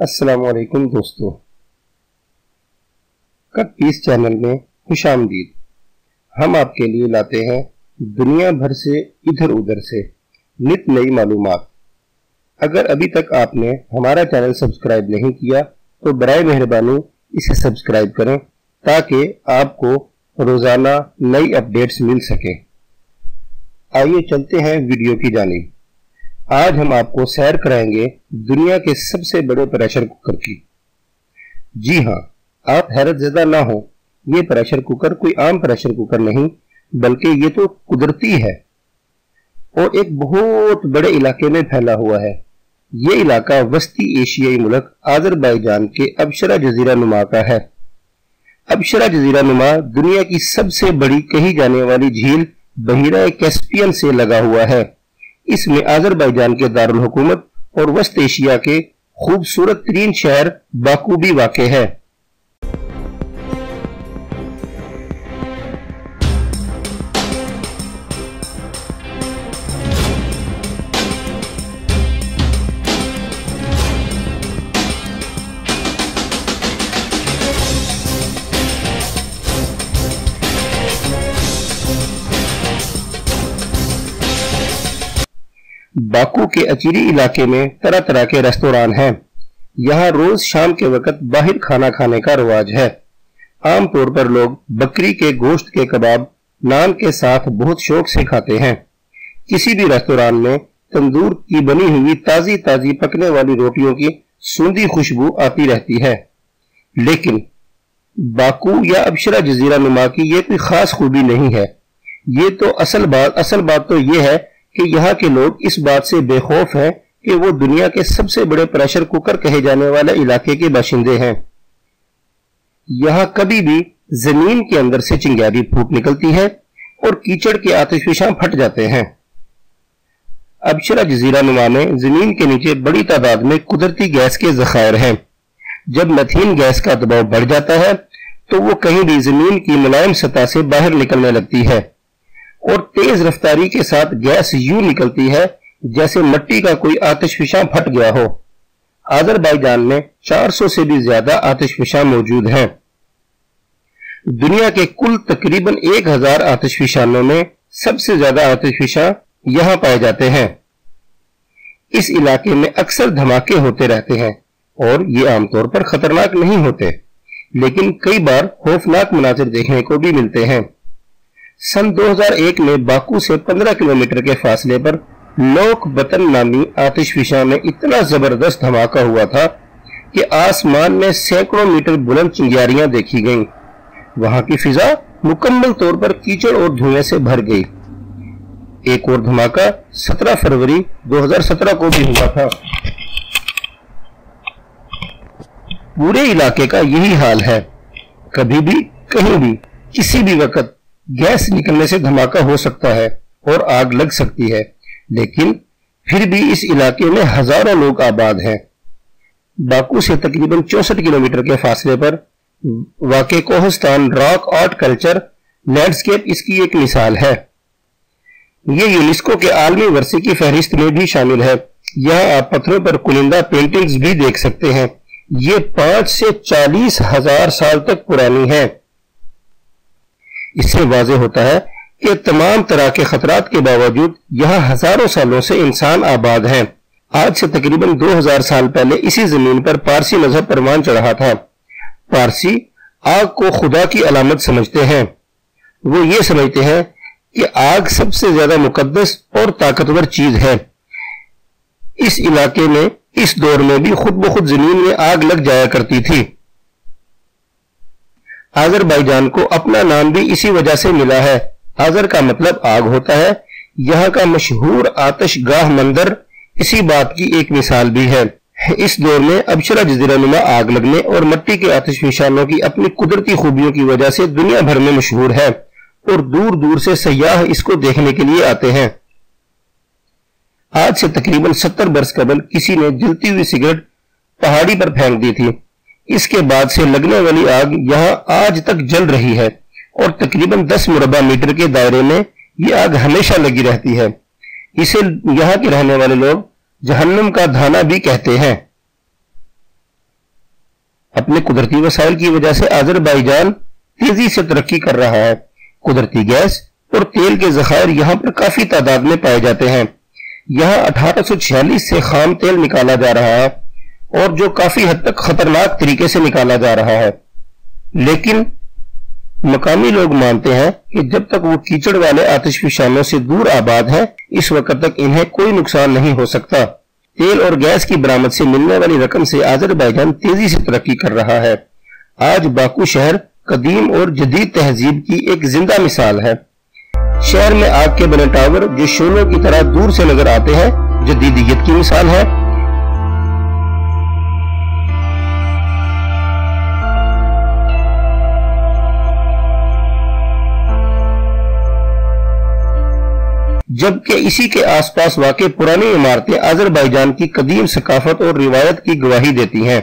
السلام علیکم دوستو۔ کٹ پیس چینل میں خوش آمدید۔ ہم آپ کے لیے لاتے ہیں دنیا بھر سے ادھر ادھر سے نت نئی معلومات۔ اگر ابھی تک آپ نے ہمارا چینل سبسکرائب نہیں کیا، تو برائے مہربانی اسے سبسکرائب کریں تاکہ آپ کو روزانہ نئی اپڈیٹس مل سکیں۔ آئیے چلتے ہیں ویڈیو کی جانب۔ آج ہم آپ کو سیر کرائیں گے دنیا کے سب سے بڑے پریشر کوکر کی۔ جی ہاں آپ حیرت زدہ نہ ہو یہ پریشر کوکر کوئی عام پریشر کوکر نہیں، بلکہ یہ تو قدرتی ہے۔ اور ایک بہت بڑے علاقے میں پھیلا ہوا ہے۔ یہ علاقہ وسطی ایشیائی ملک آذر بائی جان کے ابشرہ جزیرہ نما کا ہے۔ ابشرہ جزیرہ نما دنیا کی سب سے بڑی کہی جانے والی جھیل بحیرہ کیسپین سے لگا ہوا ہے۔ اس میں آزر بائی جان کے دارالحکومت اور وسط ایشیا کے خوبصورت ترین شہر باکو بھی واقع ہے۔ باکو کے اچیری علاقے میں طرح طرح کے ریستوران ہیں۔ یہاں روز شام کے وقت باہر کھانا کھانے کا رواج ہے۔ عام طور پر لوگ بکری کے گوشت کے کباب، نان کے ساتھ بہت شوق سے کھاتے ہیں۔ کسی بھی ریستوران میں تندور کی بنی ہوئی تازی تازی پکنے والی روٹیوں کی سوندی خوشبو آتی رہتی ہے۔ لیکن باکو یا ابشرہ جزیرہ نما کی یہ کوئی خاص خوبی نہیں ہے۔ یہ تو اصل بات اصل بات تو یہ ہے کہ یہاں کے لوگ اس بات سے بے خوف ہیں کہ وہ دنیا کے سب سے بڑے پریشر کوکر کہے جانے والے علاقے کے باشندے ہیں۔ یہاں کبھی بھی زمین کے اندر سے چنگیاری پھوٹ نکلتی ہے اور کیچڑ کے آتش فشاں پھٹ جاتے ہیں۔ ابشرہ جزیرہ نما میں زمین کے نیچے بڑی تعداد میں قدرتی گیس کے ذخائر ہیں۔ جب میتھین گیس کا دباؤ بڑھ جاتا ہے تو وہ کہیں بھی زمین کی ملائم سطح سے باہر نکلنے لگتی ہے۔ اور تیز رفتاری کے ساتھ گیس یوں نکلتی ہے جیسے مٹی کا کوئی آتش فشاں پھٹ گیا ہو۔ آدر بائی جان میں چار سو سے بھی زیادہ آتش فشاں موجود ہیں۔ دنیا کے کل تقریباً ایک ہزار آتش فشانوں میں سب سے زیادہ آتش فشاں یہاں پائے جاتے ہیں۔ اس علاقے میں اکثر دھماکے ہوتے رہتے ہیں اور یہ عام طور پر خطرناک نہیں ہوتے، لیکن کئی بار خوفناک مناظر دیکھنے کو بھی ملتے ہیں۔ سن دو ہزار ایک میں باکو سے پندرہ کلومیٹر کے فاصلے پر لوک بطن نامی آتش فشاں میں اتنا زبردست دھماکہ ہوا تھا کہ آسمان میں سینکڑوں میٹر بلند چنگیاریاں دیکھی گئیں۔ وہاں کی فضا مکمل طور پر کیچڑ اور دھوئے سے بھر گئی۔ ایک اور دھماکہ سترہ فروری دو ہزار سترہ کو بھی ہوا تھا۔ پورے علاقے کا یہی حال ہے۔ کبھی بھی، کہیں بھی، کسی بھی وقت گیس نکلنے سے دھماکہ ہو سکتا ہے اور آگ لگ سکتی ہے، لیکن پھر بھی اس علاقے میں ہزاروں لوگ آباد ہیں۔ باکو سے تقریباً چونسٹھ کلومیٹر کے فاصلے پر واقع Kohistan rock art culture landscape اس کی ایک مثال ہے۔ یہ یونیسکو کے عالمی ورثے کی فہرست میں بھی شامل ہے۔ یہاں آپ پتھروں پر کنندہ پینٹنگز بھی دیکھ سکتے ہیں۔ یہ پانچ سے چالیس ہزار سال تک پرانی ہے اس سے واضح ہوتا ہے کہ تمام طرح کے خطرات کے باوجود یہاں ہزاروں سالوں سے انسان آباد ہیں۔ آج سے تقریباً دو ہزار سال پہلے اسی زمین پر پارسی مذہب پروان چڑھا تھا۔ پارسی آگ کو خدا کی علامت سمجھتے ہیں۔ وہ یہ سمجھتے ہیں کہ آگ سب سے زیادہ مقدس اور طاقتور چیز ہے۔ اس علاقے میں، اس دور میں بھی خود بخود زمین میں آگ لگ جایا کرتی تھی۔ آذر بائی جان کو اپنا نام بھی اسی وجہ سے ملا ہے۔ آذر کا مطلب آگ ہوتا ہے۔ یہاں کا مشہور آتش گاہ مندر اسی بات کی ایک مثال بھی ہے۔ اس دور میں ابشرہ جزیرہ نما آگ لگنے اور مٹی کے آتش فشانوں کی اپنی قدرتی خوبیوں کی وجہ سے دنیا بھر میں مشہور ہے اور دور دور سے سیاح اس کو دیکھنے کے لیے آتے ہیں۔ آج سے تقریباً ستر برس قبل کسی نے جلتی ہوئی سگریٹ پہاڑی پر پھینک دی تھی۔ اس کے بعد سے لگنے والی آگ یہاں آج تک جل رہی ہے اور تقریباً دس مربع میٹر کے دائرے میں یہ آگ ہمیشہ لگی رہتی ہے۔ اسے یہاں کے رہنے والے لوگ جہنم کا دھانا بھی کہتے ہیں۔ اپنے قدرتی وسائل کی وجہ سے آذربائیجان تیزی سے ترقی کر رہا ہے۔ قدرتی گیس اور تیل کے ذخائر یہاں پر کافی تعداد میں پائے جاتے ہیں۔ یہاں اٹھارہ سو چھیالیس سے خام تیل نکالا جا رہا ہے۔ اور جو کافی حد تک خطرناک طریقے سے نکالا جا رہا ہے۔ لیکن مقامی لوگ مانتے ہیں کہ جب تک وہ کیچڑ والے آتش فشانوں سے دور آباد ہے اس وقت تک انہیں کوئی نقصان نہیں ہو سکتا۔ تیل اور گیس کی برامت سے ملنے والی رقم سے آذربائیجان تیزی سے ترقی کر رہا ہے۔ آج باکو شہر قدیم اور جدید تہذیب کی ایک زندہ مثال ہے۔ شہر میں آگ کے بنے ٹاور جو شولوں کی طرح دور سے نظر آتے ہیں، جدیدیت کی مثال ہے۔ جبکہ اسی کے آس پاس واقع پرانی عمارتیں آذربائیجان کی قدیم ثقافت اور روایت کی گواہی دیتی ہیں۔